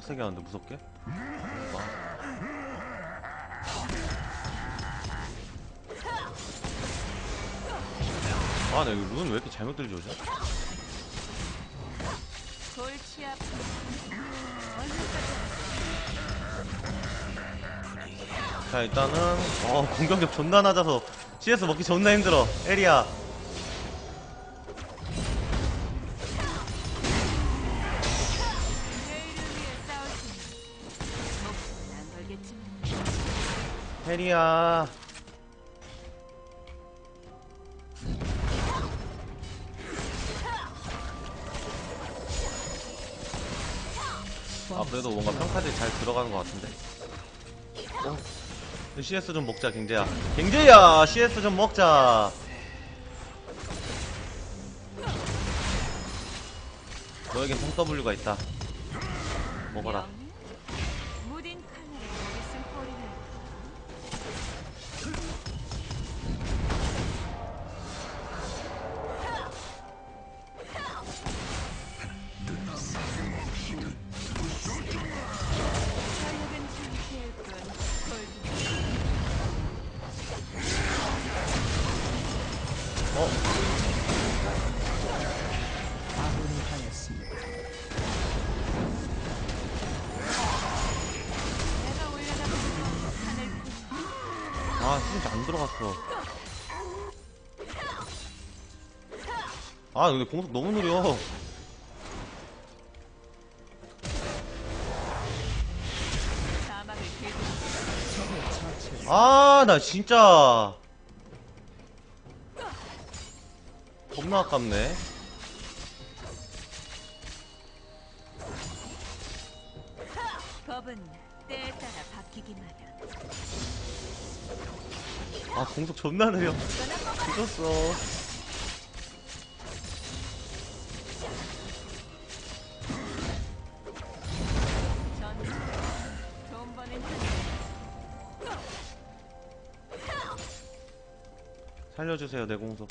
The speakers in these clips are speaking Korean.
빡세게 하는데 무섭게? 아, 나 이거 룬왜 이렇게 잘못 들리지? 골치. 자, 일단은, 어, 공격력 존나 낮아서 CS 먹기 존나 힘들어. 에리야. 해리야. 아, 그래도 뭔가 평타들이 잘 들어가는 것 같은데. 어? CS 좀 먹자, 경제야. 경제야! CS 좀 먹자! 너에겐 평W가 있다. 먹어라. 진짜 안 들어갔어. 아, 근데 공속 너무 느려. 아, 나 진짜. 겁나 아깝네. 법은 때에 따라 바뀌기 마련 아, 공속 존나 느려. 죽었어. 살려주세요, 내 공속.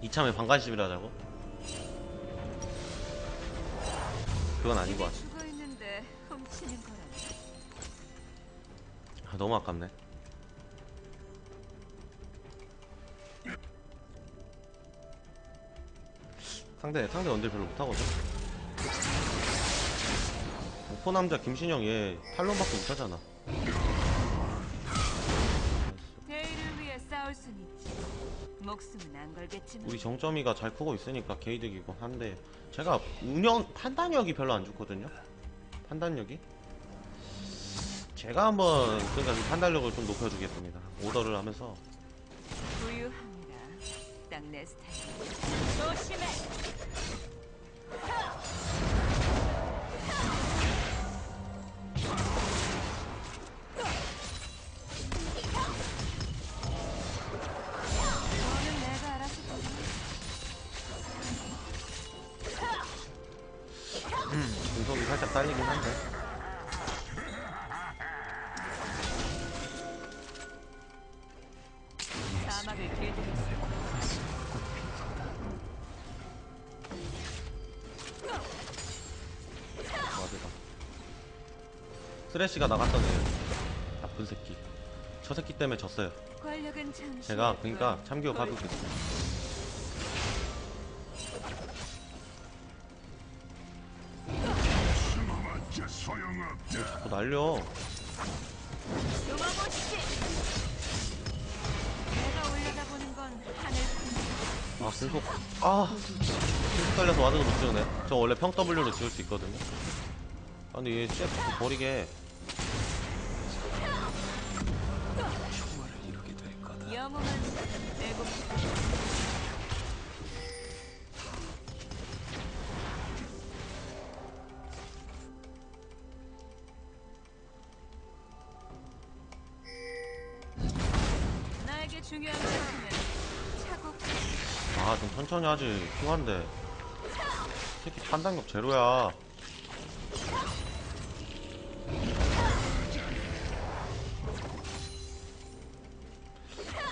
이참에 방관심이라 하자고? 그건 아닌 것 같아. 아, 너무 아깝네. 상대, 상대 원딜 별로 못하거든? 오포 남자 김신영 얘 탈론밖에 못하잖아. 우리 정점이가 잘 크고 있으니까 개이득이고 한데 제가 운영 판단력이 별로 안 좋거든요. 판단력이. 제가 한번 그러니까 좀 판단력을 좀 높여주겠습니다. 오더를 하면서 부유합니다 딱내 스타일 조심해 딸리긴 한데. 사막을 맞아. 쓰레쉬가 나갔던 애 나쁜 새끼. 저 새끼 때문에 졌어요. 제가 그러니까 참교육 하고 있어요. 하늘뿐 아 계속 아 계속 달려서 와드도 못 지우네. 저 원래 평 W로 지울 수 있거든요. 아 근데 얘쟤 버리게. 아 좀 천천히 하지. 필요한데. 새끼 판단력 제로야.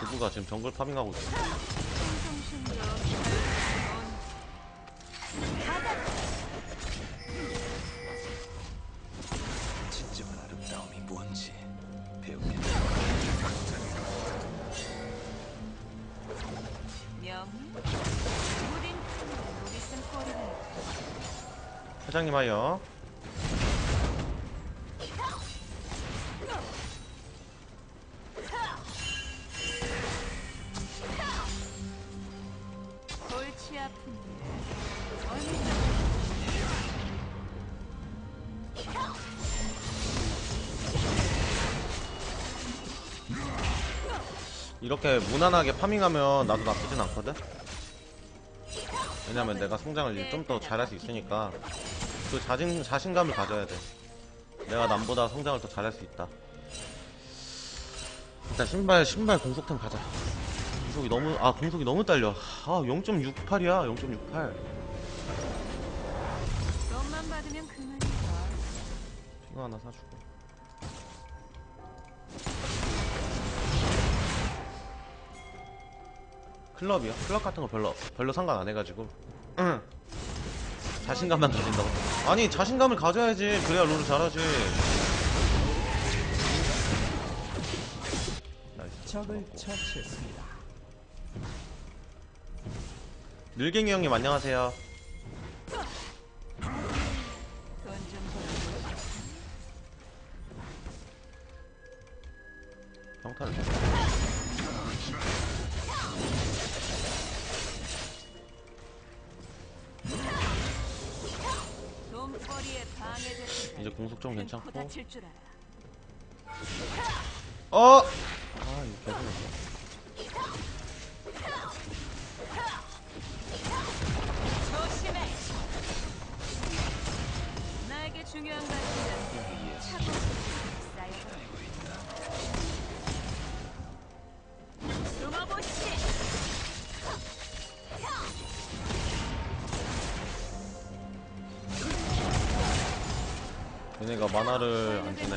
그부가 지금 정글 파밍하고 있어. 사장님 하여. 이렇게 무난하게 파밍하면 나도 나쁘진 않거든? 왜냐면 내가 성장을 좀 더 잘할 수 있으니까 그 자신, 자신감을 가져야 돼. 내가 남보다 성장을 더 잘할 수 있다. 일단 신발 신발 공속템 가자. 공속이 너무 아 공속이 너무 딸려. 아 0.68이야 0.68 돈만 받으면 그만이다. 핑거 하나 사주고. 클럽이요? 클럽 같은 거 별로 별로 상관 안 해가지고 자신감만 가진다고 아니 자신감을 가져야지 그래야 롤을 잘하지 적을. 처치했습니다. 늘갱이 형님 안녕하세요. 평타를 돈 이제 공속 좀 괜찮고. 어! 아 이거 계속 조심해. 나에게 중요한 것은 차고 얘네가 만화를 안 주네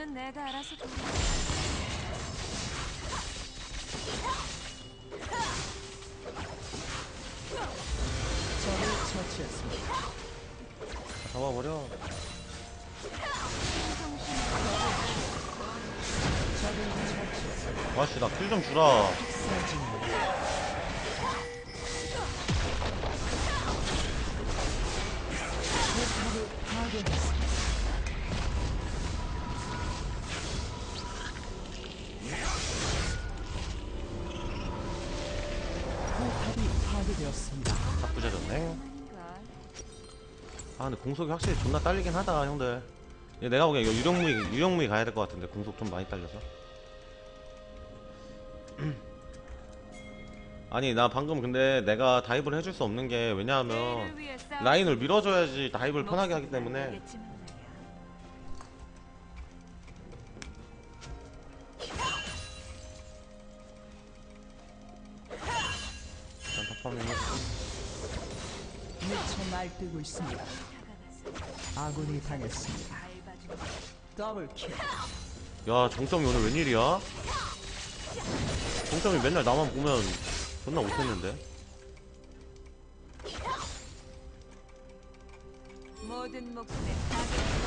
음 돈은 내가 알아서. 적을 처치했습니다. 잡아버려. 아씨 나킬 좀 주라 아 근데 공속이 확실히 존나 딸리긴 하다 형들 얘 내가 보기엔 이거 유령무이 유령무이 가야 될 것 같은데 공속 좀 많이 딸려서 아니 나 방금 근데 내가 다이브를 해줄 수 없는 게 왜냐하면 라인을 밀어줘야지 다이브를 편하게 하기 때문에. 일단 탑파밍 했고 미쳐 날뛰고 있습니다. 아군이 당했습니다. 더블킬. 야 정점이 오늘 웬일이야? 정점이 맨날 나만 보면 존나 못했는데 모든 목숨에 타겟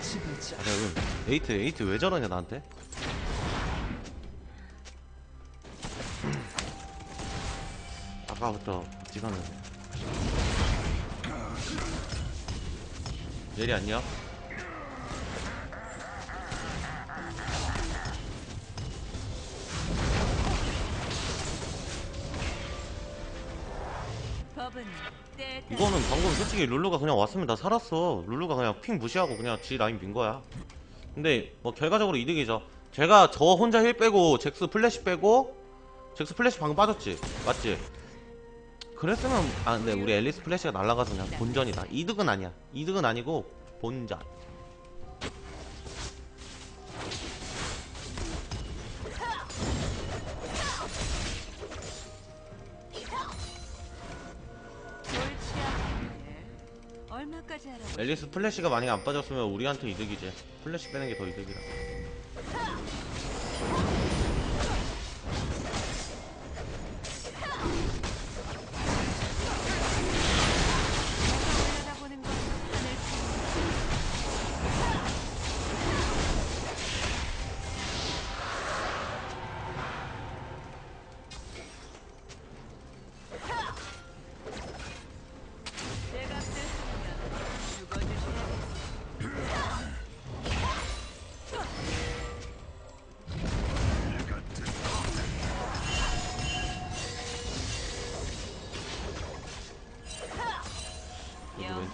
지배자. 아, 에이트 에이트 왜 저러냐 나한테? 아까부터 찍었는데 예리 안녕? 솔직히 룰루가 그냥 왔으면 다 살았어. 룰루가 그냥 핑 무시하고 그냥 지 라인 민 거야. 근데 뭐 결과적으로 이득이죠. 제가 저 혼자 힐 빼고 잭스 플래시 빼고 잭스 플래시 방금 빠졌지. 맞지? 그랬으면 아 근데 우리 앨리스 플래시가 날아가서 그냥 본전이다. 이득은 아니야. 이득은 아니고 본전. 앨리스 플래시가 만약에 안 빠졌으면 우리한테 이득이지. 플래시 빼는 게 더 이득이라.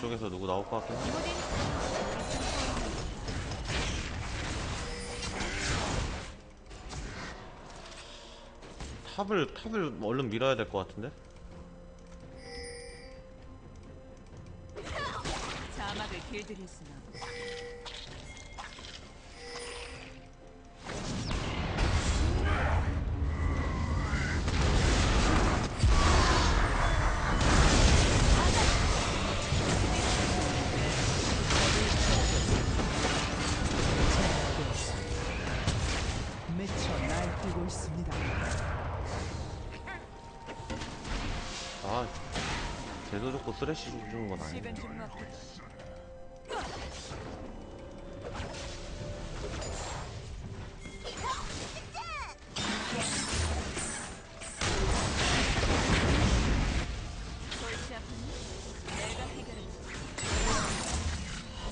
여기 왼쪽에서 누구 나올 것 같긴 해. 탑을 탑을 얼른 밀어야 될 것 같은데. 자막을 없 주는 건 아니야.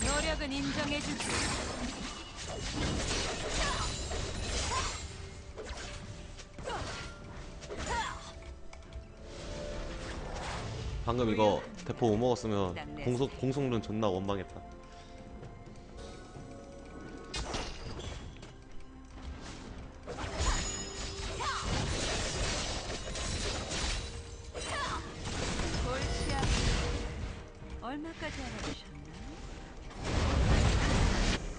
노력은 인정해주지. 방금 이거 대포 못 먹었으면 공속 공속론 존나 원망했다. 얼마까지 알아보셨나?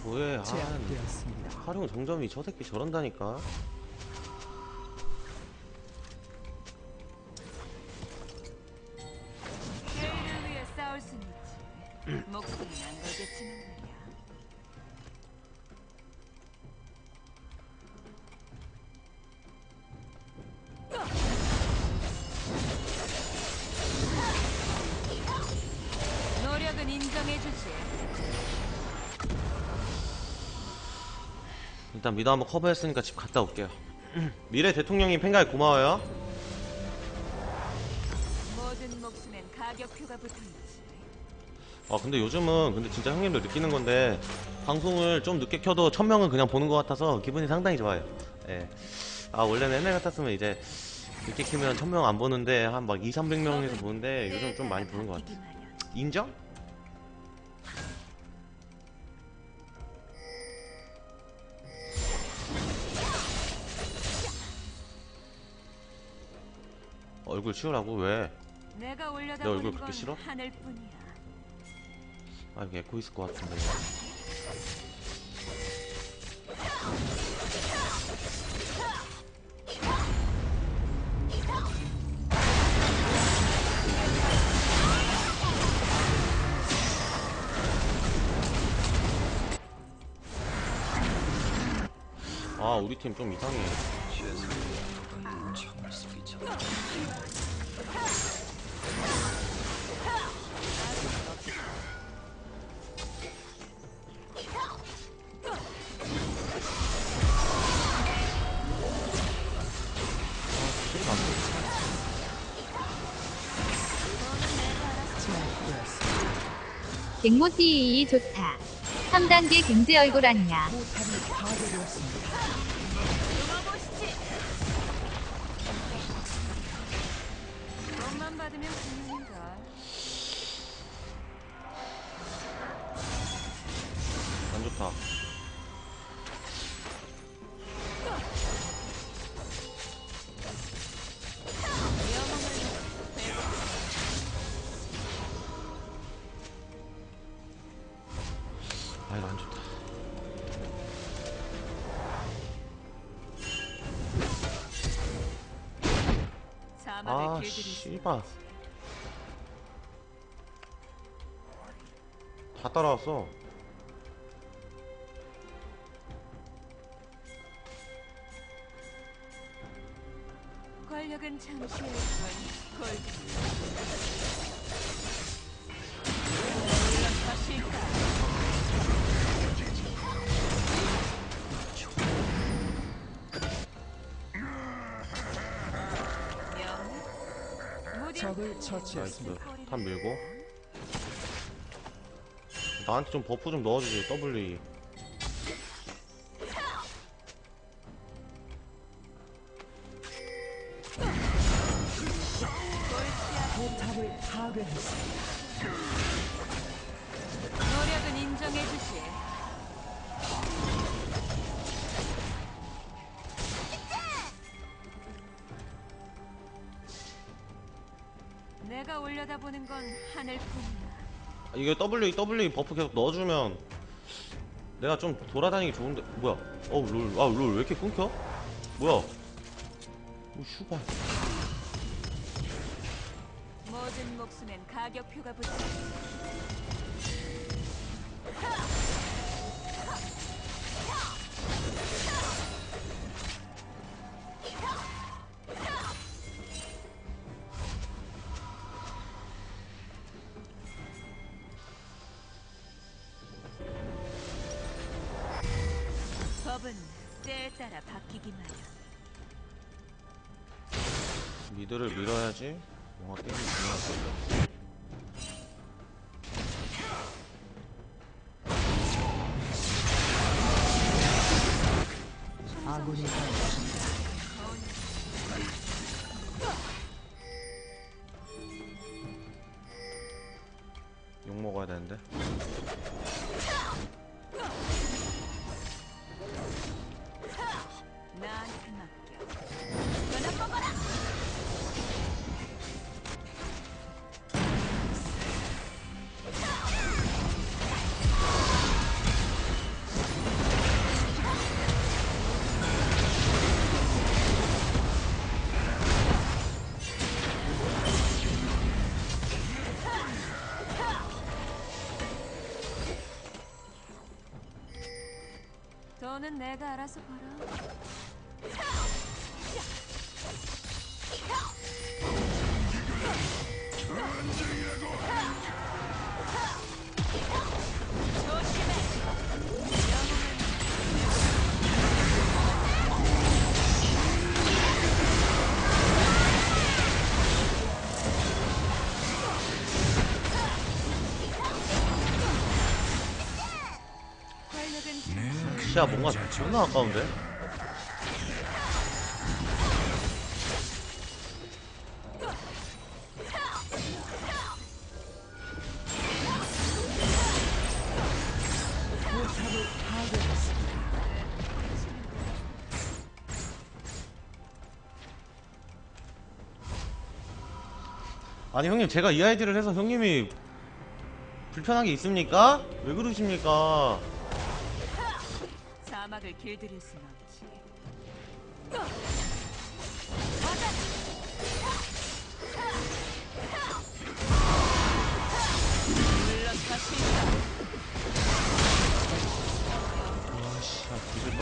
뭐해? 아, 제압되었습니다. 활용 정점이 저 새끼 저런다니까. 일단 미드 한번 커버했으니까 집 갔다 올게요. 미래 대통령님 팬가에 고마워요. 모든 목숨엔 가격표가 붙어있지. 아 근데 요즘은 근데 진짜 형님도 느끼는 건데 방송을 좀 늦게 켜도 천 명은 그냥 보는 것 같아서 기분이 상당히 좋아요. 예. 아 원래는 옛날 같았으면 이제 늦게 키면 천명 안 보는데 한 막 2, 300명에서 보는데 요즘 좀 많이 보는 것 같아. 인정? 얼굴 치우라고 왜? 내가 내 얼굴 그렇게 건 싫어? 하늘뿐이야. 아 이거 에코 있을 것 같은데. 아 우리 팀 좀 이상해. 갱모티 좋다. 3단계 갱제 얼굴 아니야. 아 씨발. 다 따라왔어. 권력은 잠시일 뿐 처치했습니다. nice. 탑 밀고. 나한테 좀 버프 좀 넣어주지 W. 포탑을 파괴했습니다. 노력은 인정해주지 올려다보는 건 하늘뿐이야 이게 W W 버프 계속 넣어주면 내가 좀 돌아다니기 좋은데 뭐야? 아 롤 왜 이렇게 끊겨? 뭐야? 오 슈발. 모든 목숨엔 가격표가 붙어 미드를 밀어야지 뭔가 게임이 중요할 거 아군 돈은 내가 알아서 시야 뭔가 존나 아까운데? 아니 형님 제가 이 아이디를 해서 형님이 불편한 게 있습니까? 왜 그러십니까? 사막을 길들일 순 없지. 물론 것일까? 와씨 아 뒤질.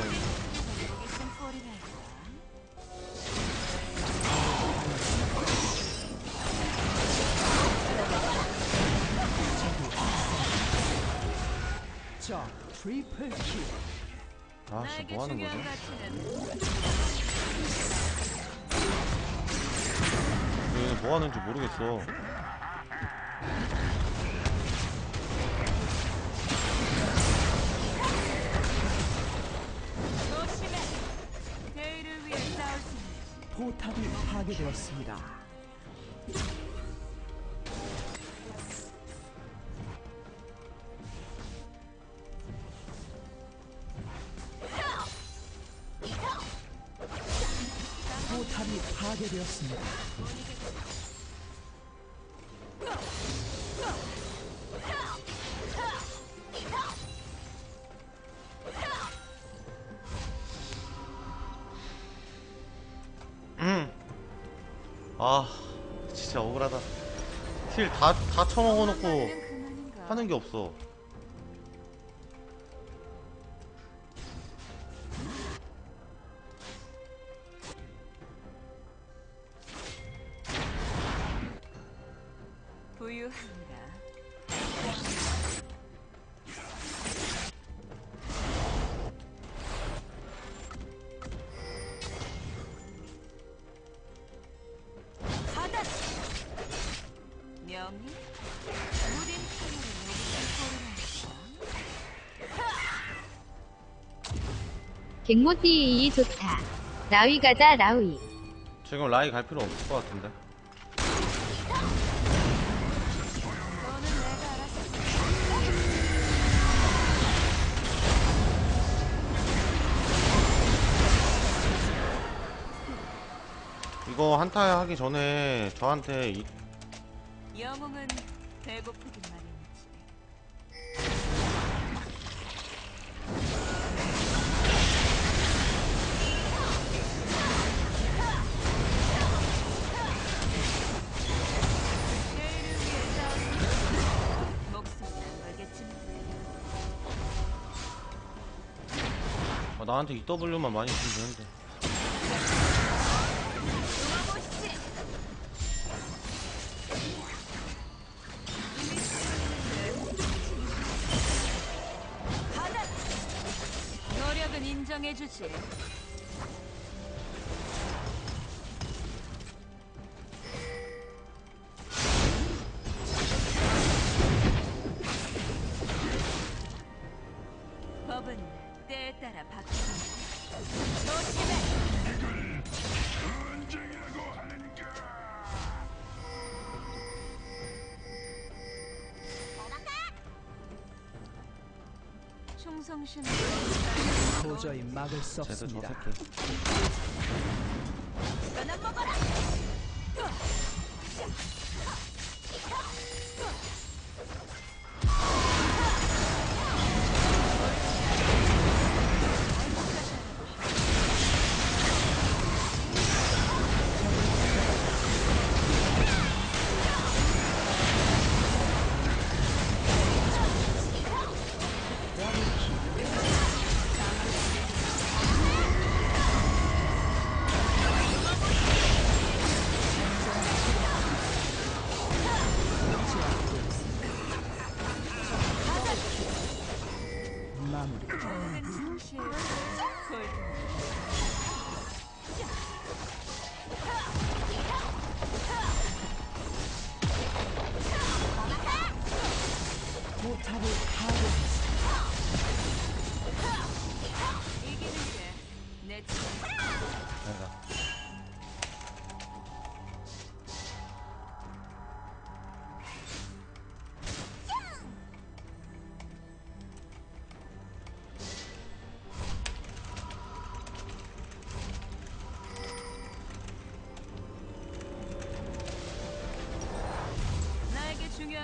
아씨 나에게 뭐 하는 중요한 거지? 얘는 뭐 하는지 모르겠어. 포탑이 파괴되었습니다. 파괴되었습니다. 음. 아 진짜 억울하다 킬다다 그만인가? 하는 게 없어 갱모띠이 좋다. 라위 가자 라위. 지금 라이 갈 필요 없을 것 같은데 이거 한타 하기 전에 저한테 이, 영웅은 배고프긴 마 나한테 EW만 많이 주면 되는데 인정해주지. 도저히 막을 수 없습니다.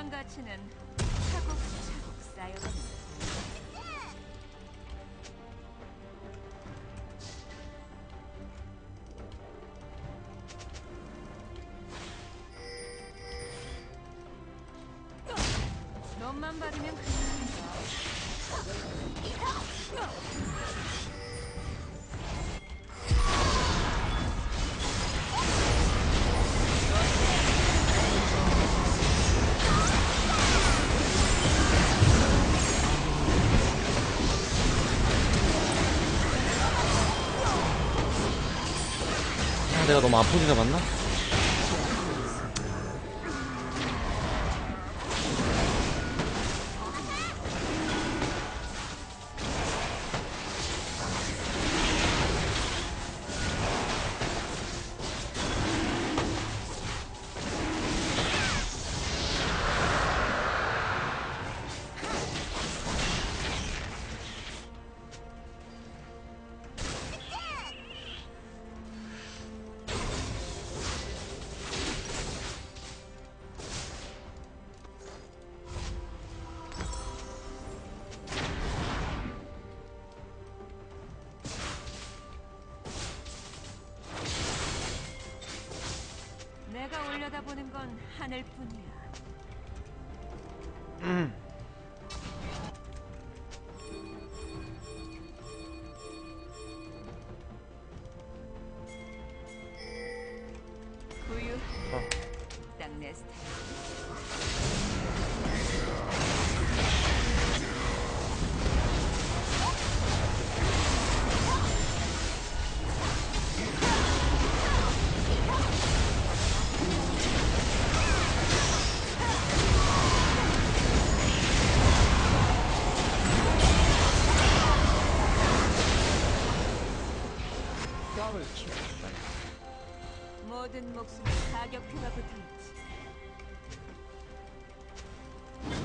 중요한 가치는 차곡차곡 쌓여갑니다. 돈만 받으면 그만 내가 너무 아프게 잡았나? 들여다보는 건 하늘뿐이야. 더블킬. 모든 목숨에 가격표가 붙어있지.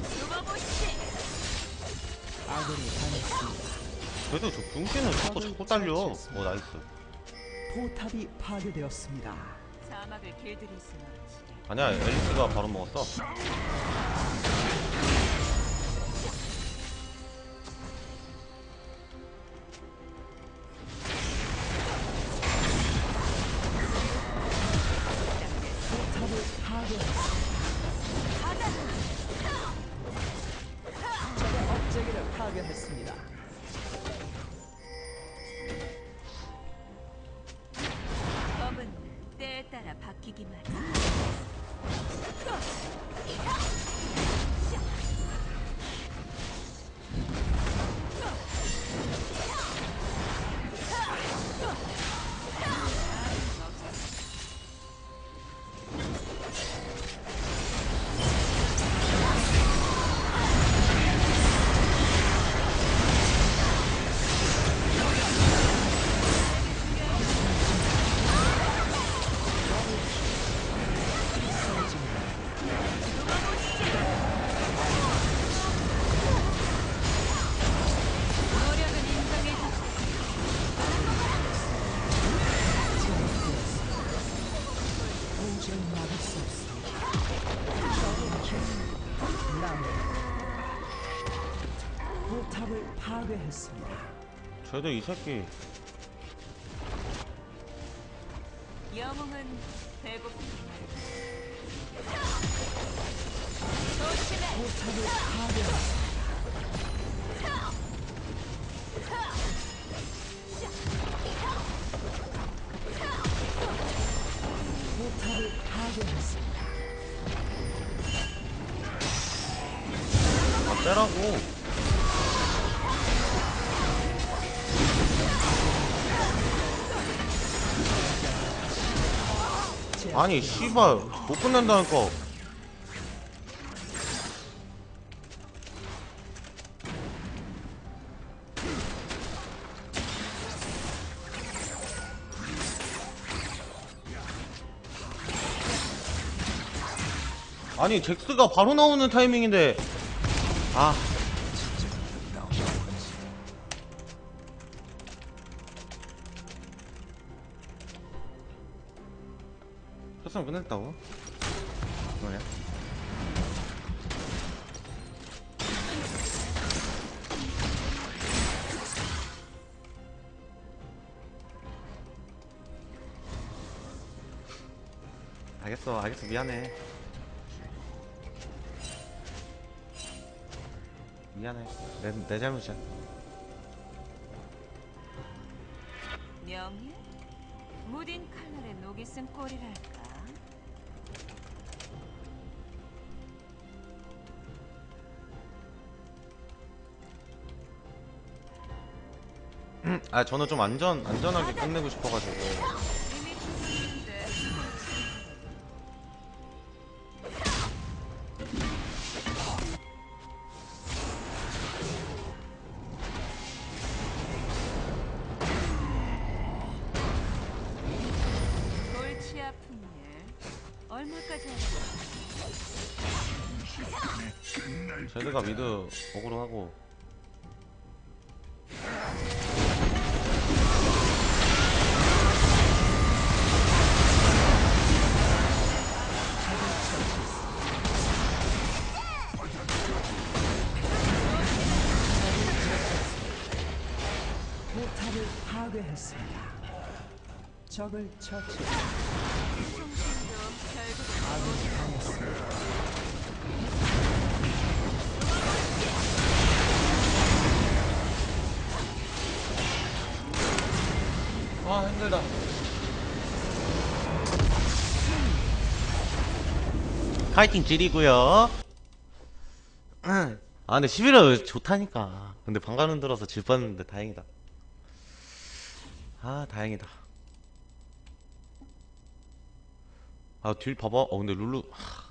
숨어보시지. 아군이 당했습니다. 그래도 저 붕괴는 자꾸 자꾸 딸려 어 nice 포탑이 파괴되었습니다. 사막을 길들일 순 없지. 아니야 앨리스가 바로 먹었어 쟤도 이 새끼 영웅은. 조심해. 포탑을 파괴했습니다. 아 빼라고 아니 씨발. 못 끝낸다니까. 아니 잭스가 바로 나오는 타이밍인데. 아 끝냈다고? 뭐야? 알겠어 알겠어 미안해 미안해 내, 내 잘못이야 명예? 무딘 칼날에 녹이 쓴 꼴이랄까. 아 저는 좀 안전 안전하게 끝내고 싶어가지고. 이미 죽었는데. 골치 아픈 일. 얼마까지 하는 제드가 미드 어그로 하고 적을 처치. 아 힘들다. 파이팅 질이고요. 아 근데 11월 좋다니까. 근데 방금 흔들어서 질 뻔했는데 다행이다. 아 다행이다 아 딜 봐봐. 어 근데 룰루 하,